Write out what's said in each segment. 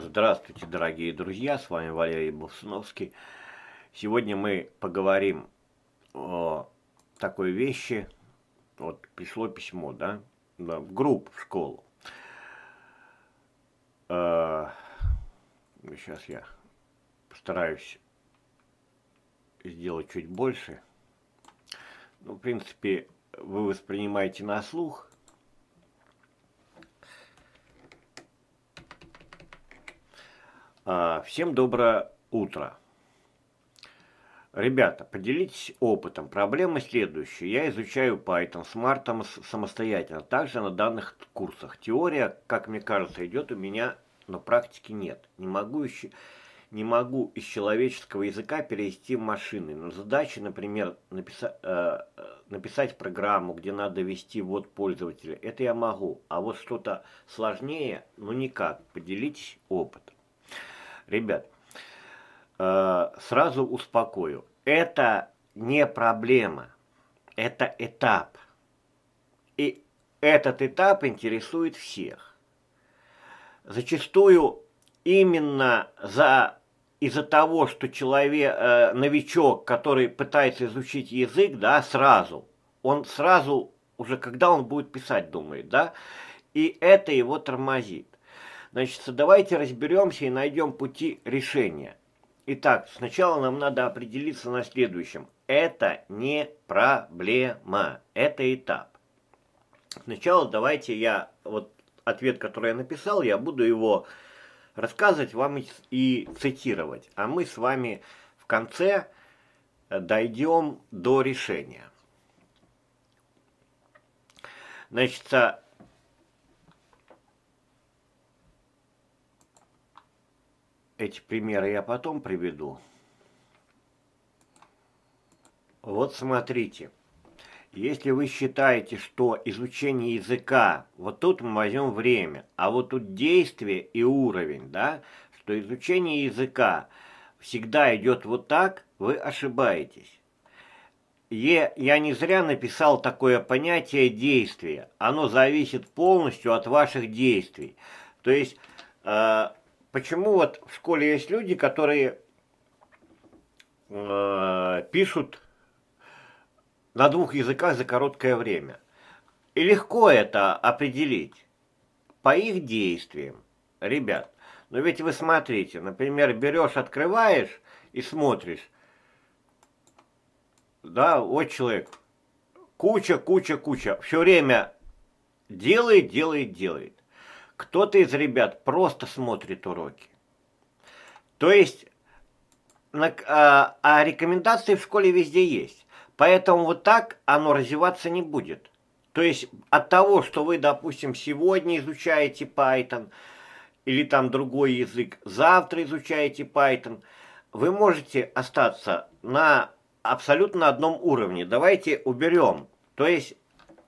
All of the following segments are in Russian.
Здравствуйте, дорогие друзья, с вами Валерий Болсуновский. Сегодня мы поговорим о такой вещи. Вот пришло письмо, да, да в группу, в школу. Сейчас а, я постараюсь сделать чуть больше. Ну, в принципе, вы воспринимаете на слух, всем доброе утро. Ребята, поделитесь опытом. Проблема следующая. Я изучаю Python с мартом самостоятельно, также на данных курсах. Теория, как мне кажется, идет у меня, но практики нет. Не могу, еще, не могу из человеческого языка перевести в машины. Но задача, например, написать, э, написать программу, где надо ввести ввод пользователя, это я могу. А вот что-то сложнее, ну никак. Поделитесь опытом. Ребят, э, сразу успокою. Это не проблема, это этап. И этот этап интересует всех. Зачастую именно за из-за того, что человек, э, новичок, который пытается изучить язык, да, сразу, он сразу, уже когда он будет писать, думает, да, и это его тормозит. Значит, давайте разберемся и найдем пути решения. Итак, сначала нам надо определиться на следующем. Это не проблема, это этап. Сначала давайте я, вот ответ, который я написал, я буду его рассказывать вам и цитировать. А мы с вами в конце дойдем до решения. Значит, Эти примеры я потом приведу. Вот смотрите. Если вы считаете, что изучение языка, вот тут мы возьмем время, а вот тут действие и уровень, да, что изучение языка всегда идет вот так, вы ошибаетесь. Е, я не зря написал такое понятие действия. Оно зависит полностью от ваших действий. То есть э, почему вот в школе есть люди, которые э, пишут на двух языках за короткое время. И легко это определить по их действиям. Ребят, но ведь вы смотрите, например, берешь, открываешь и смотришь, да, вот человек, куча, куча, куча, все время делает, делает, делает. Кто-то из ребят просто смотрит уроки. То есть, на, а, а рекомендации в школе везде есть. Поэтому вот так оно развиваться не будет. То есть от того, что вы, допустим, сегодня изучаете Python или там другой язык, завтра изучаете Python, вы можете остаться на абсолютно одном уровне. Давайте уберем. То есть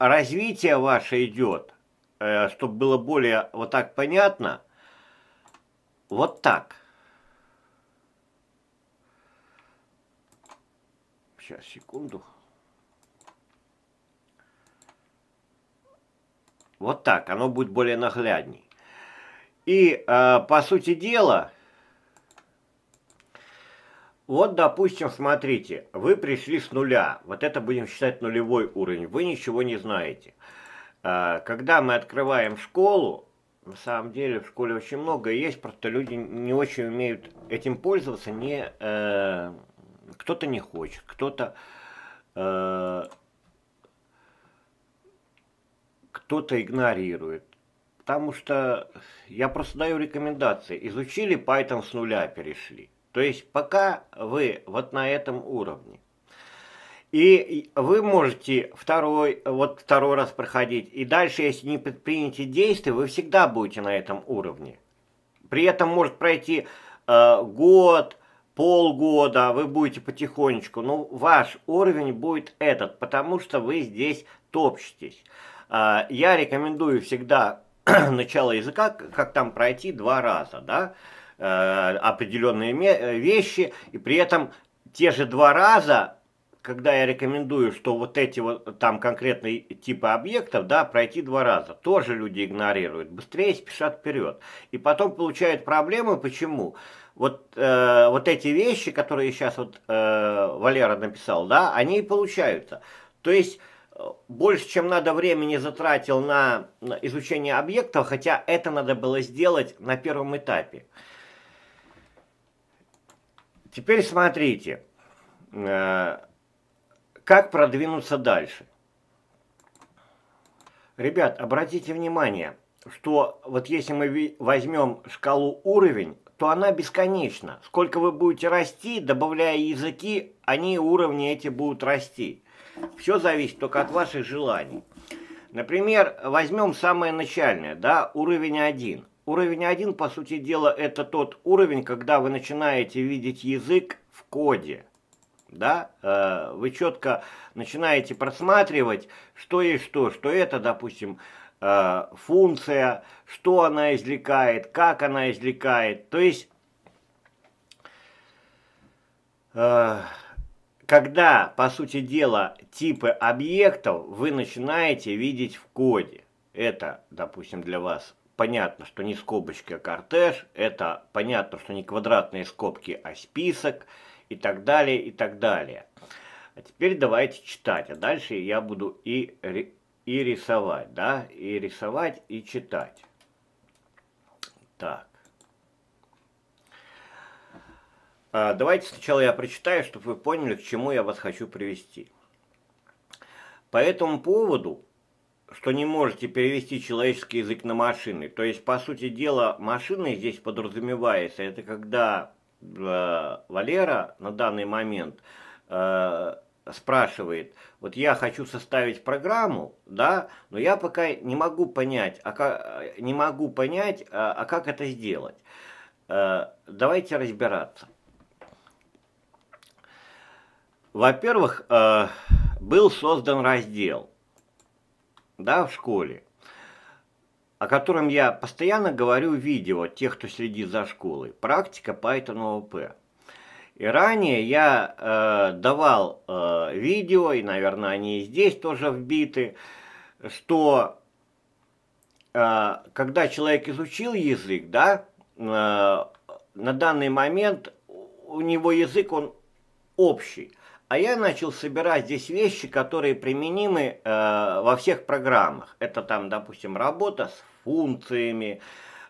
развитие ваше идет чтобы было более вот так понятно, вот так. Сейчас, секунду. Вот так, оно будет более наглядней. И, э, по сути дела, вот, допустим, смотрите, вы пришли с нуля. Вот это будем считать нулевой уровень. Вы ничего не знаете. Когда мы открываем школу, на самом деле в школе очень много есть, просто люди не очень умеют этим пользоваться, не э, кто-то не хочет, кто-то э, кто-то игнорирует. Потому что я просто даю рекомендации. Изучили Python с нуля, перешли. То есть пока вы вот на этом уровне. И вы можете второй, вот второй раз проходить. И дальше, если не предприняете действия, вы всегда будете на этом уровне. При этом может пройти э, год, полгода, вы будете потихонечку. Но ваш уровень будет этот, потому что вы здесь топчетесь. Э, я рекомендую всегда начало языка, как там пройти два раза, да, э, определенные вещи. И при этом те же два раза когда я рекомендую, что вот эти вот там конкретные типы объектов, да, пройти два раза, тоже люди игнорируют, быстрее спешат вперед. И потом получают проблемы, почему? Вот, э, вот эти вещи, которые сейчас вот э, Валера написал, да, они и получаются. То есть э, больше, чем надо времени затратил на, изучение объектов, хотя это надо было сделать на первом этапе. Теперь смотрите, э, как продвинуться дальше. Ребят, обратите внимание, что вот если мы возьмем шкалу уровень, то она бесконечна. Сколько вы будете расти, добавляя языки, они уровни эти будут расти. Все зависит только от ваших желаний. Например, возьмем самое начальное, да, уровень 1. Уровень 1, по сути дела, это тот уровень, когда вы начинаете видеть язык в коде. Да? Э, вы четко начинаете просматривать, что есть что, что это, допустим, э, функция, что она извлекает, как она извлекает. То есть, э, когда, по сути дела, типы объектов вы начинаете видеть в коде. Это, допустим, для вас понятно, что не скобочки, а кортеж. Это понятно, что не квадратные скобки, а список и так далее, и так далее. А теперь давайте читать. А дальше я буду и и рисовать, да, и рисовать, и читать. Так. А, давайте сначала я прочитаю, чтобы вы поняли, к чему я вас хочу привести. По этому поводу, что не можете перевести человеческий язык на машины, то есть, по сути дела, машины здесь подразумевается, это когда Валера на данный момент э, спрашивает, вот я хочу составить программу, да, но я пока не могу понять, а как, не могу понять, а, а как это сделать. Давайте разбираться. Во-первых, был создан раздел, да, в школе, о котором я постоянно говорю в видео, тех, кто следит за школой. Практика Python OOP. И ранее я э, давал э, видео, и, наверное, они и здесь тоже вбиты, что э, когда человек изучил язык, да, э, на данный момент у него язык, он общий. А я начал собирать здесь вещи, которые применимы э, во всех программах. Это там, допустим, работа с функциями,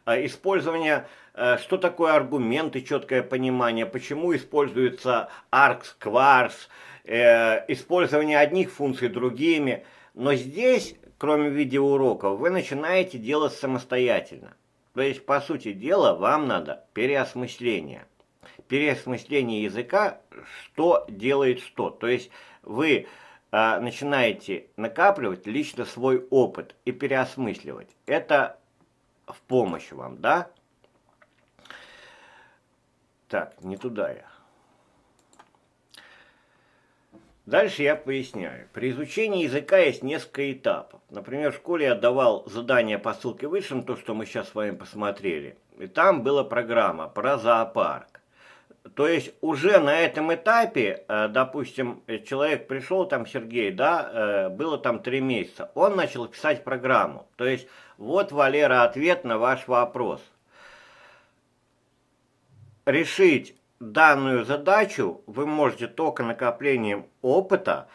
э, использование Э, что такое аргументы, четкое понимание, почему используется args, quarks, э, использование одних функций другими. Но здесь, кроме видеоуроков, вы начинаете делать самостоятельно. То есть, по сути дела, вам надо переосмысление. Переосмысление языка, что делает что. То есть, вы начинаете накапливать лично свой опыт и переосмысливать. Это в помощь вам, да? Так, не туда я. Дальше я поясняю. При изучении языка есть несколько этапов. Например, в школе я давал задание по ссылке выше, то, что мы сейчас с вами посмотрели. И там была программа про зоопарк. То есть уже на этом этапе, э, допустим, человек пришел, там Сергей, да, э, было там три месяца, он начал писать программу. То есть вот, Валера, ответ на ваш вопрос – решить данную задачу вы можете только накоплением опыта,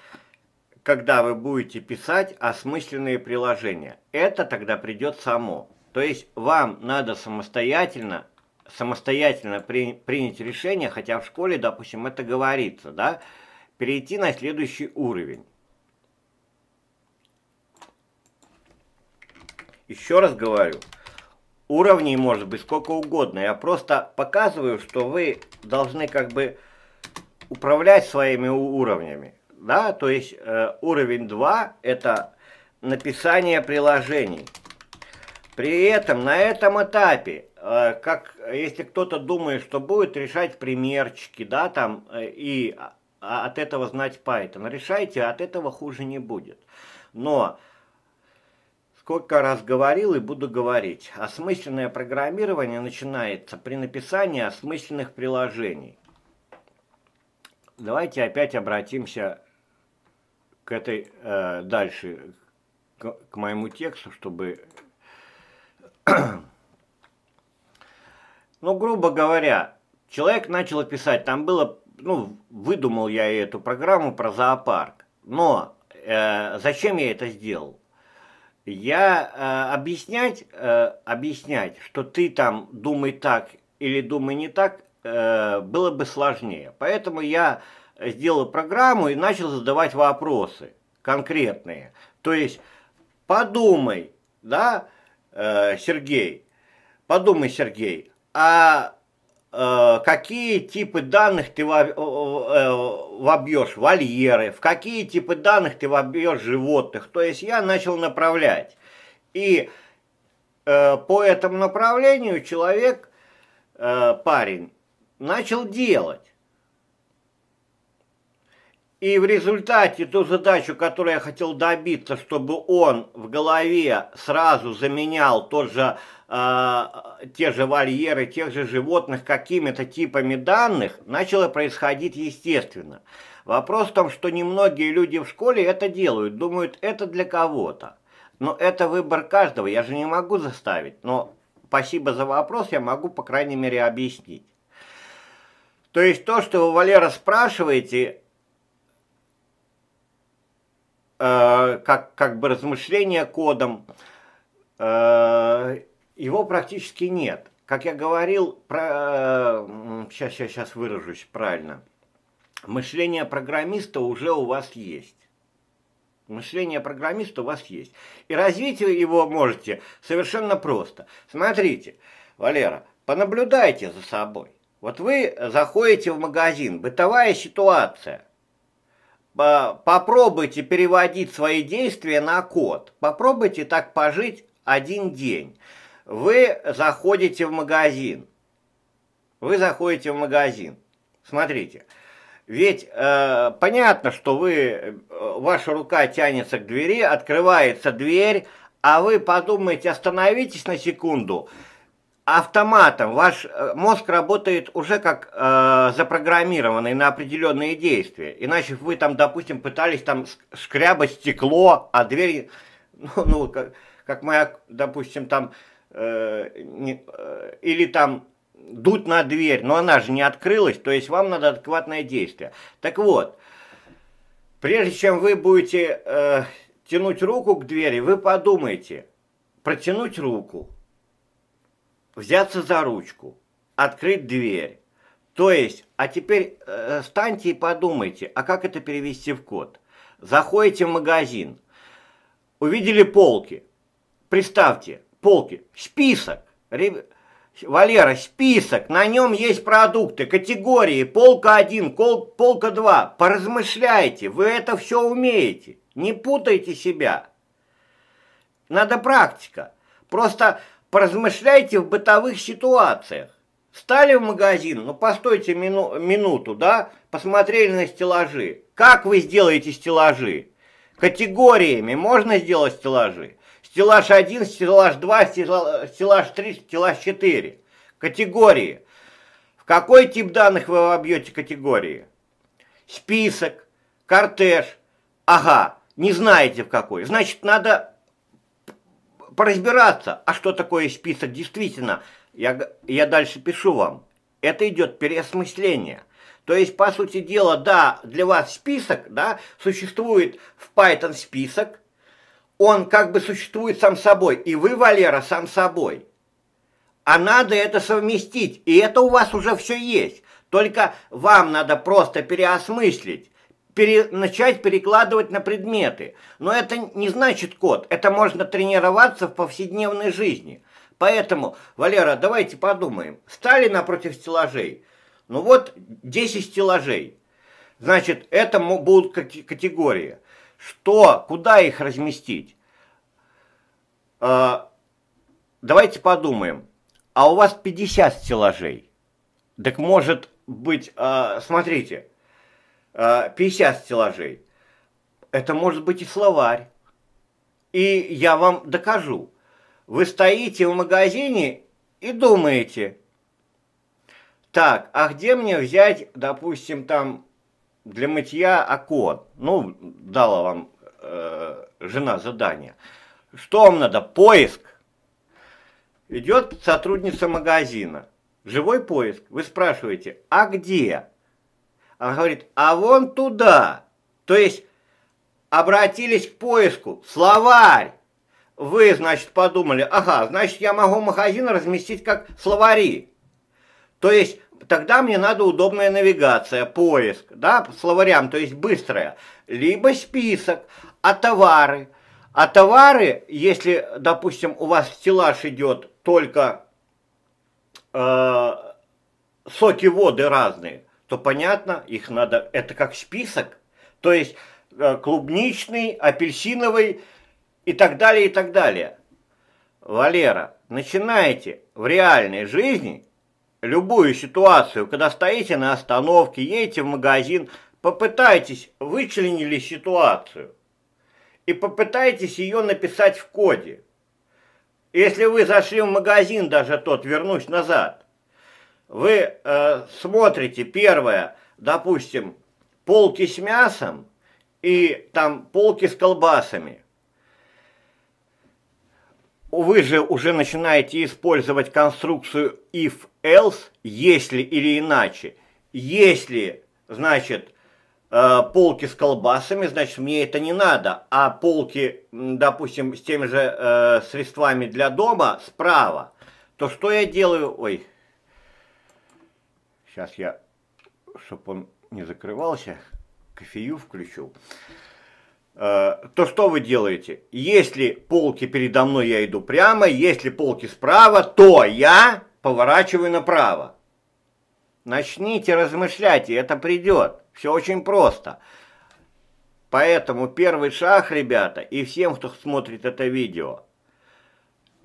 когда вы будете писать осмысленные приложения. Это тогда придет само. То есть вам надо самостоятельно, самостоятельно при, принять решение, хотя в школе, допустим, это говорится, да, перейти на следующий уровень. Еще раз говорю, уровней может быть сколько угодно. Я просто показываю, что вы должны как бы управлять своими уровнями. Да, то есть э, уровень 2 это написание приложений. При этом на этом этапе, как если кто-то думает, что будет решать примерчики, да, там э, и а, от этого знать Python, решайте, от этого хуже не будет. Но Сколько раз говорил и буду говорить. Осмысленное программирование начинается при написании осмысленных приложений. Давайте опять обратимся к этой э, дальше к, к моему тексту, чтобы, ну, грубо говоря, человек начал писать, там было, ну, выдумал я эту программу про зоопарк, но э, зачем я это сделал? Я э, объяснять, э, объяснять, что ты там думай так или думай не так, э, было бы сложнее. Поэтому я сделал программу и начал задавать вопросы конкретные. То есть подумай, да, э, Сергей, подумай, Сергей, а э, какие типы данных ты э, вобьешь вольеры, в какие типы данных ты вобьешь животных. То есть я начал направлять. И по этому направлению человек, парень, начал делать. И в результате ту задачу, которую я хотел добиться, чтобы он в голове сразу заменял тот же, э, те же вольеры, тех же животных какими-то типами данных, начало происходить естественно. Вопрос в том, что немногие люди в школе это делают, думают, это для кого-то. Но это выбор каждого, я же не могу заставить. Но спасибо за вопрос, я могу, по крайней мере, объяснить. То есть то, что вы, Валера, спрашиваете, Э, как, как бы размышления кодом, э, его практически нет. Как я говорил, про, сейчас, сейчас, сейчас выражусь правильно. Мышление программиста уже у вас есть. Мышление программиста у вас есть. И развить его можете совершенно просто. Смотрите, Валера, понаблюдайте за собой. Вот вы заходите в магазин, бытовая ситуация – попробуйте переводить свои действия на код. Попробуйте так пожить один день. Вы заходите в магазин. Вы заходите в магазин. Смотрите. Ведь э, понятно, что вы, э, ваша рука тянется к двери, открывается дверь, а вы подумаете, остановитесь на секунду – автоматом. Ваш э, мозг работает уже как э, запрограммированный на определенные действия. Иначе вы там, допустим, пытались там шкрябать стекло, а дверь, ну, ну как, как моя, допустим, там, э, не, э, или там дуть на дверь, но она же не открылась, то есть вам надо адекватное действие. Так вот, прежде чем вы будете э, тянуть руку к двери, вы подумайте, протянуть руку, взяться за ручку, открыть дверь. То есть, а теперь э, встаньте и подумайте, а как это перевести в код? Заходите в магазин, увидели полки. Представьте, полки, список. Валера, список, на нем есть продукты, категории, полка 1, полка 2. Поразмышляйте, вы это все умеете. Не путайте себя. Надо практика. Просто поразмышляйте в бытовых ситуациях. Стали в магазин, ну постойте мину, минуту, да, посмотрели на стеллажи. Как вы сделаете стеллажи? Категориями можно сделать стеллажи? Стеллаж 1, стеллаж 2, стеллаж 3, стеллаж 4. Категории. В какой тип данных вы вобьете категории? Список, кортеж. Ага, не знаете в какой. Значит, надо поразбираться, а что такое список действительно. Я, я дальше пишу вам. Это идет переосмысление. То есть, по сути дела, да, для вас список, да, существует в Python список, он как бы существует сам собой, и вы, Валера, сам собой. А надо это совместить, и это у вас уже все есть. Только вам надо просто переосмыслить пере, начать перекладывать на предметы. Но это не значит код, это можно тренироваться в повседневной жизни. Поэтому, Валера, давайте подумаем. Стали напротив стеллажей. Ну вот 10 стеллажей. Значит, это будут категории. Что, куда их разместить? А, давайте подумаем. А у вас 50 стеллажей. Так может быть, а, смотрите, 50 стеллажей. Это может быть и словарь. И я вам докажу. Вы стоите в магазине и думаете, так, а где мне взять, допустим, там для мытья окон. Ну, дала вам э, жена задание. Что вам надо? Поиск. Идет сотрудница магазина. Живой поиск. Вы спрашиваете, а где? Она говорит, а вон туда. То есть обратились к поиску. Словарь. Вы, значит, подумали, ага, значит, я могу магазин разместить как словари. То есть тогда мне надо удобная навигация, поиск, да, словарям, то есть быстрая. Либо список, а товары. А товары, если, допустим, у вас стеллаж идет только э, соки воды разные, то понятно, их надо, это как список. То есть э, клубничный, апельсиновый и так далее, и так далее. Валера, начинайте в реальной жизни любую ситуацию, когда стоите на остановке, едете в магазин, попытайтесь вычленили ситуацию и попытайтесь ее написать в коде. Если вы зашли в магазин, даже тот, вернусь назад, вы э, смотрите первое, допустим, полки с мясом и там полки с колбасами – вы же уже начинаете использовать конструкцию if-else, если или иначе. Если, значит, э, полки с колбасами, значит, мне это не надо, а полки, допустим, с теми же э, средствами для дома справа, то что я делаю? Ой, сейчас я, чтобы он не закрывался, кофею включу. Э, то что вы делаете? Если полки передо мной, я иду прямо, если полки справа, то я поворачиваю направо. Начните размышлять, и это придет. Все очень просто. Поэтому первый шаг, ребята, и всем, кто смотрит это видео,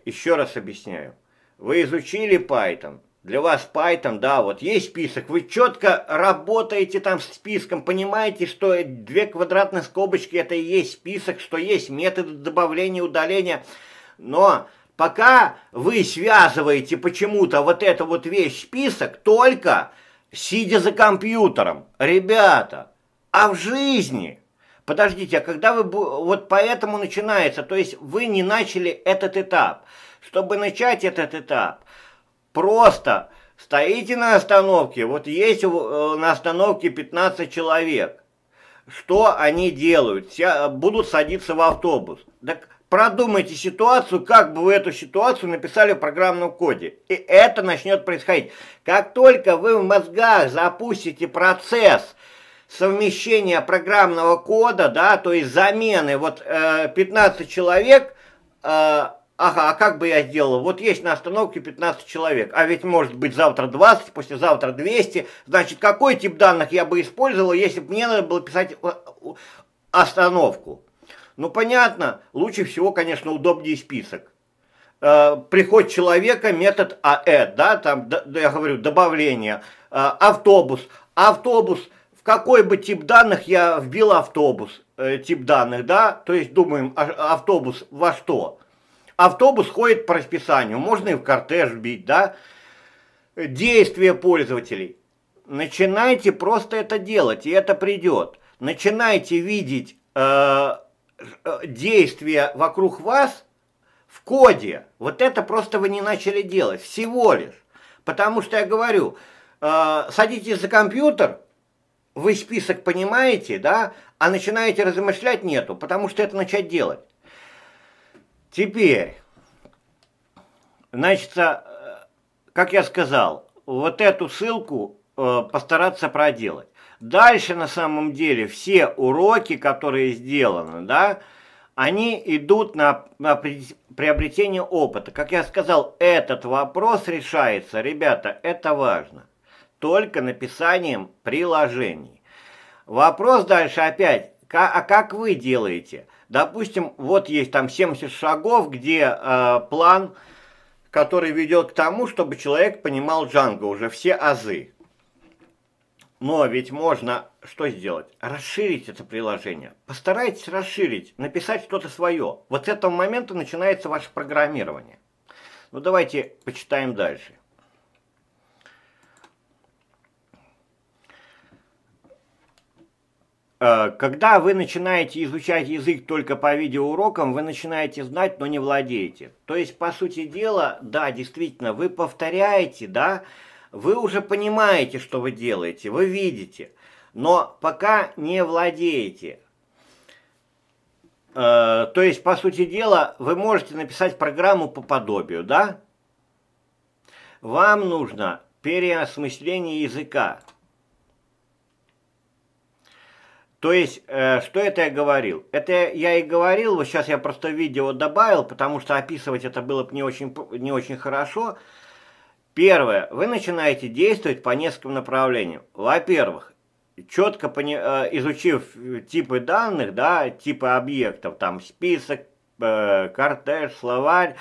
еще раз объясняю. Вы изучили Python, для вас Python, да, вот есть список, вы четко работаете там с списком, понимаете, что две квадратные скобочки это и есть список, что есть методы добавления, удаления, но пока вы связываете почему-то вот это вот весь список только сидя за компьютером, ребята, а в жизни, подождите, а когда вы, вот поэтому начинается, то есть вы не начали этот этап, чтобы начать этот этап, Просто стоите на остановке, вот есть э, на остановке 15 человек. Что они делают? Будут садиться в автобус. Так продумайте ситуацию, как бы вы эту ситуацию написали в программном коде. И это начнет происходить. Как только вы в мозгах запустите процесс совмещения программного кода, да, то есть замены, вот э, 15 человек, э, Ага, а как бы я сделал? Вот есть на остановке 15 человек, а ведь может быть завтра 20, послезавтра 200. Значит, какой тип данных я бы использовал, если бы мне надо было писать э, остановку? Ну, понятно, лучше всего, конечно, удобнее список. Э, приход человека, метод АЭ, да, там, я говорю, добавление. Э, автобус. Автобус, в какой бы тип данных я вбил автобус, тип данных, да, то есть думаем, а, автобус во что? Автобус ходит по расписанию, можно и в кортеж бить, да? Действия пользователей. Начинайте просто это делать, и это придет. Начинайте видеть э, э, действия вокруг вас в коде. Вот это просто вы не начали делать, всего лишь. Потому что я говорю, э, садитесь за компьютер, вы список понимаете, да, а начинаете размышлять нету, потому что это начать делать. Теперь, значит, э, как я сказал, вот эту ссылку э, постараться проделать. Дальше на самом деле все уроки, которые сделаны, да, они идут на, на приобретение опыта. Как я сказал, этот вопрос решается, ребята, это важно, только написанием приложений. Вопрос дальше опять, а как вы делаете? Допустим, вот есть там 70 шагов, где э, план, который ведет к тому, чтобы человек понимал Django, уже все азы. Но ведь можно что сделать? Расширить это приложение. Постарайтесь расширить, написать что-то свое. Вот с этого момента начинается ваше программирование. Ну давайте почитаем дальше. Когда вы начинаете изучать язык только по видеоурокам, вы начинаете знать, но не владеете. То есть, по сути дела, да, действительно, вы повторяете, да, вы уже понимаете, что вы делаете, вы видите, но пока не владеете. Э, то есть, по сути дела, вы можете написать программу по подобию, да? Вам нужно переосмысление языка. То есть, э, что это я говорил? Это я и говорил, вот сейчас я просто видео добавил, потому что описывать это было бы не очень, не очень хорошо. Первое, вы начинаете действовать по нескольким направлениям. Во-первых, четко пони, э, изучив типы данных, да, типы объектов, там список, э, кортеж, словарь,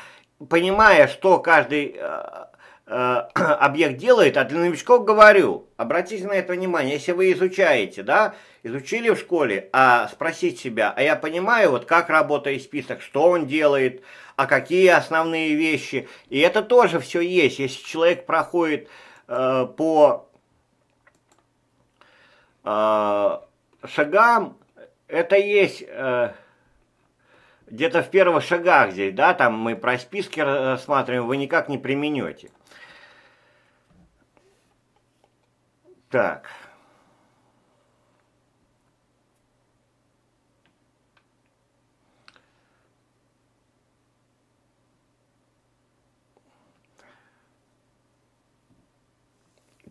понимая, что каждый э, Э, объект делает, а для новичков говорю, обратите на это внимание, если вы изучаете, да, изучили в школе, а спросить себя, а я понимаю, вот как работает список, что он делает, а какие основные вещи, и это тоже все есть, если человек проходит э, по э, шагам, это есть... Э, где-то в первых шагах здесь, да, там мы про списки рассматриваем, вы никак не применете. Так.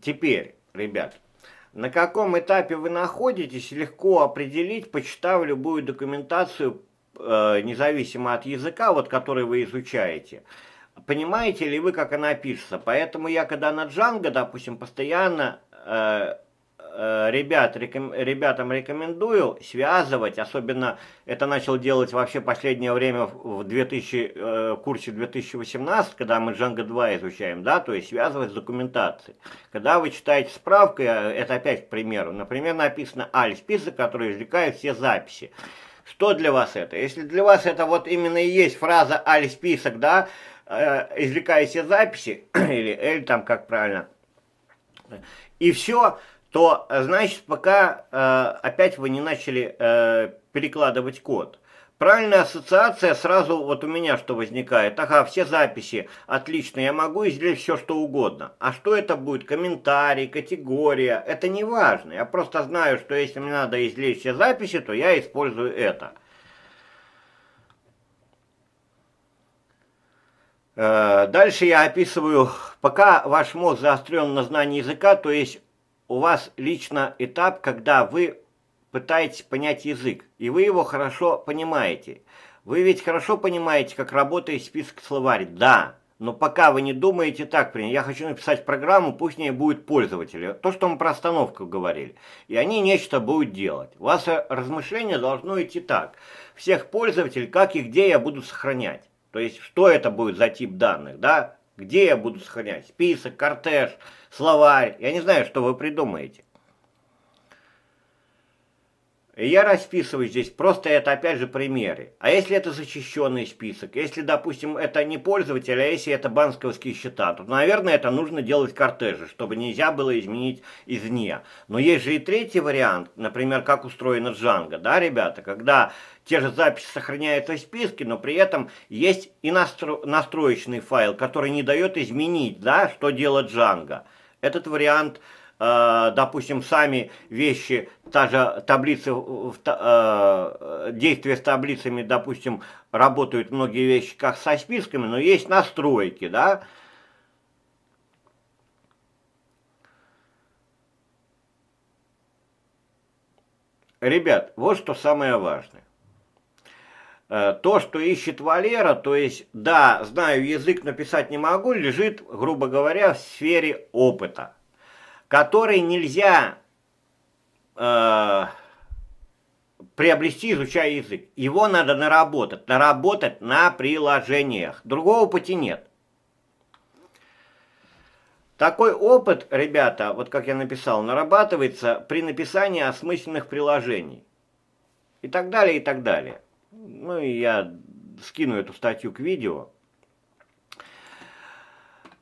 Теперь, ребят, на каком этапе вы находитесь, легко определить, почитав любую документацию, э, независимо от языка, вот который вы изучаете. Понимаете ли вы, как она пишется? Поэтому я, когда на Django, допустим, постоянно ребят, реком, ребятам рекомендую связывать, особенно это начал делать вообще последнее время в 2000, э, курсе 2018, когда мы Django 2 изучаем, да, то есть связывать с документацией. Когда вы читаете справку, это опять к примеру, например, написано аль список, который извлекает все записи. Что для вас это? Если для вас это вот именно и есть фраза аль список, да, извлекая все записи, или эль там как правильно, и все, то значит пока э, опять вы не начали э, перекладывать код. Правильная ассоциация сразу вот у меня что возникает. Ага, все записи, отлично, я могу изделить все что угодно. А что это будет? Комментарий, категория, это не важно. Я просто знаю, что если мне надо извлечь все записи, то я использую это. Дальше я описываю, пока ваш мозг заострен на знании языка, то есть у вас лично этап, когда вы пытаетесь понять язык, и вы его хорошо понимаете. Вы ведь хорошо понимаете, как работает список словарь, да, но пока вы не думаете так, я хочу написать программу, пусть в ней будет пользователи. То, что мы про остановку говорили. И они нечто будут делать. У вас размышление должно идти так. Всех пользователей, как и где я буду сохранять. То есть, что это будет за тип данных, да? Где я буду сохранять? Список, кортеж, словарь. Я не знаю, что вы придумаете. Я расписываю здесь, просто это опять же примеры. А если это защищенный список, если, допустим, это не пользователь, а если это банковские счета, то, наверное, это нужно делать кортежи, чтобы нельзя было изменить извне. Но есть же и третий вариант, например, как устроена Django, да, ребята, когда те же записи сохраняются в списке, но при этом есть и настро настроечный файл, который не дает изменить, да, что делает Django. Этот вариант допустим, сами вещи, та же таблица, э, действия с таблицами, допустим, работают многие вещи как со списками, но есть настройки, да, Ребят, вот что самое важное. Э, то, что ищет Валера, то есть, да, знаю язык, написать не могу, лежит, грубо говоря, в сфере опыта который нельзя э, приобрести, изучая язык. Его надо наработать, наработать на приложениях. Другого пути нет. Такой опыт, ребята, вот как я написал, нарабатывается при написании осмысленных приложений. И так далее, и так далее. Ну и я скину эту статью к видео.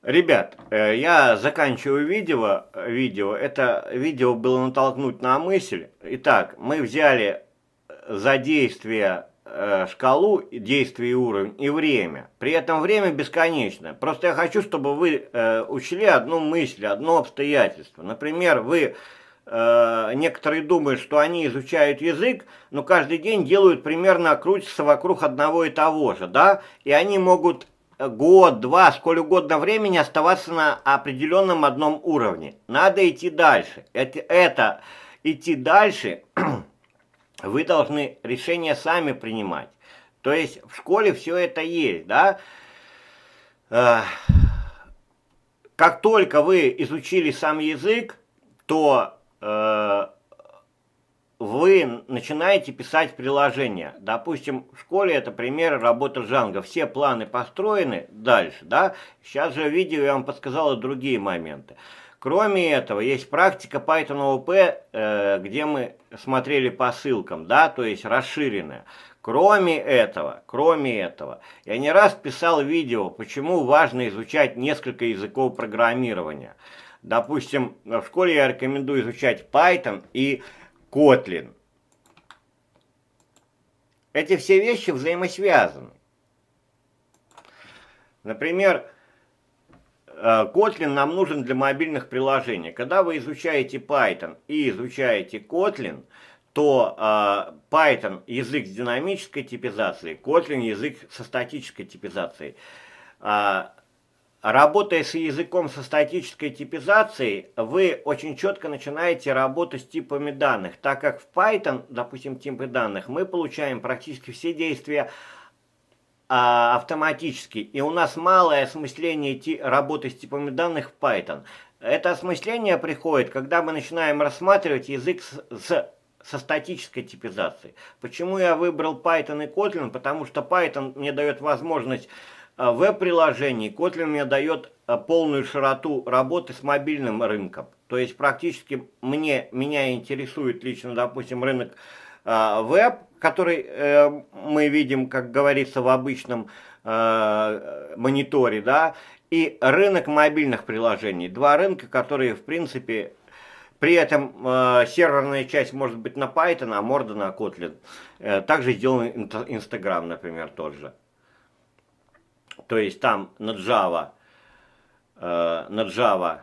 Ребят, э, я заканчиваю видео. видео. Это видео было натолкнуть на мысль. Итак, мы взяли за действие э, шкалу действия и уровень и время. При этом время бесконечно. Просто я хочу, чтобы вы э, учли одну мысль, одно обстоятельство. Например, вы э, некоторые думают, что они изучают язык, но каждый день делают примерно крутятся вокруг одного и того же, да, и они могут год, два, сколь угодно времени оставаться на определенном одном уровне. Надо идти дальше. Это, это идти дальше вы должны решения сами принимать. То есть в школе все это есть, да. Э, как только вы изучили сам язык, то э, вы начинаете писать приложения. Допустим, в школе это пример работы Джанго. Все планы построены дальше, да. Сейчас же в видео я вам подсказал и другие моменты. Кроме этого, есть практика Python OP, э, где мы смотрели по ссылкам, да, то есть расширенная. Кроме этого, кроме этого, я не раз писал видео, почему важно изучать несколько языков программирования. Допустим, в школе я рекомендую изучать Python и Kotlin. Эти все вещи взаимосвязаны. Например, Э, Kotlin нам нужен для мобильных приложений. Когда вы изучаете Python и изучаете Kotlin, то э, Python язык с динамической типизацией, Kotlin язык со статической типизацией. Э, работая с языком со статической типизацией, вы очень четко начинаете работать с типами данных, так как в Python, допустим, типы данных, мы получаем практически все действия а, автоматически, и у нас малое осмысление работы с типами данных в Python. Это осмысление приходит, когда мы начинаем рассматривать язык с, с со статической типизацией. Почему я выбрал Python и Kotlin? Потому что Python мне дает возможность веб-приложений, Kotlin мне дает а, полную широту работы с мобильным рынком. То есть практически мне, меня интересует лично, допустим, рынок э, веб, который э, мы видим, как говорится, в обычном мониторе, да, и рынок мобильных приложений. Два рынка, которые, в принципе, при этом э, серверная часть может быть на Python, а морда на Kotlin. Э, также сделан Instagram, например, тот же. То есть там на Java, э, на Java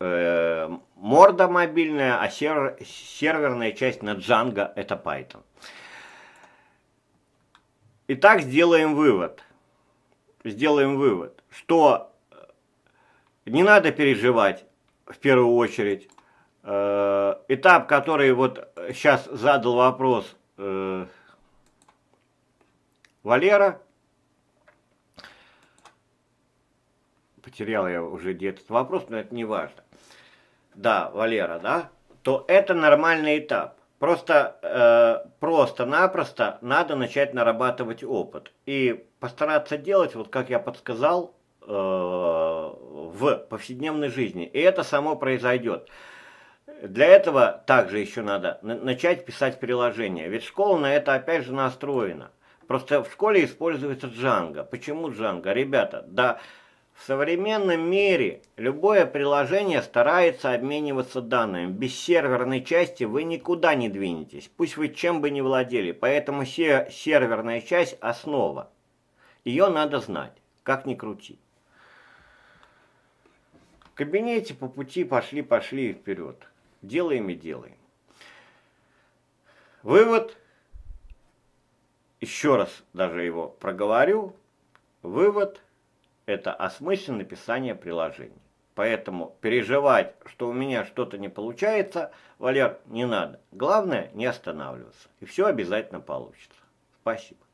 э, морда мобильная, а сервер, серверная часть на Django это Python. Итак, сделаем вывод. Сделаем вывод, что не надо переживать в первую очередь. Э, этап, который вот сейчас задал вопрос э, Валера, потерял я уже где-то этот вопрос, но это не важно да, Валера, да, то это нормальный этап. Просто э, просто-напросто надо начать нарабатывать опыт и постараться делать, вот как я подсказал, э, в повседневной жизни. И это само произойдет. Для этого также еще надо начать писать приложение. Ведь школа на это опять же настроена. Просто в школе используется Django. Почему Django? Ребята, да, в современном мире любое приложение старается обмениваться данными. Без серверной части вы никуда не двинетесь, пусть вы чем бы ни владели. Поэтому серверная часть – основа. Ее надо знать, как ни крути. В кабинете по пути пошли-пошли вперед. Делаем и делаем. Вывод, еще раз даже его проговорю, вывод – это осмысленно написание приложений. Поэтому переживать, что у меня что-то не получается, Валер, не надо. Главное не останавливаться. И все обязательно получится. Спасибо.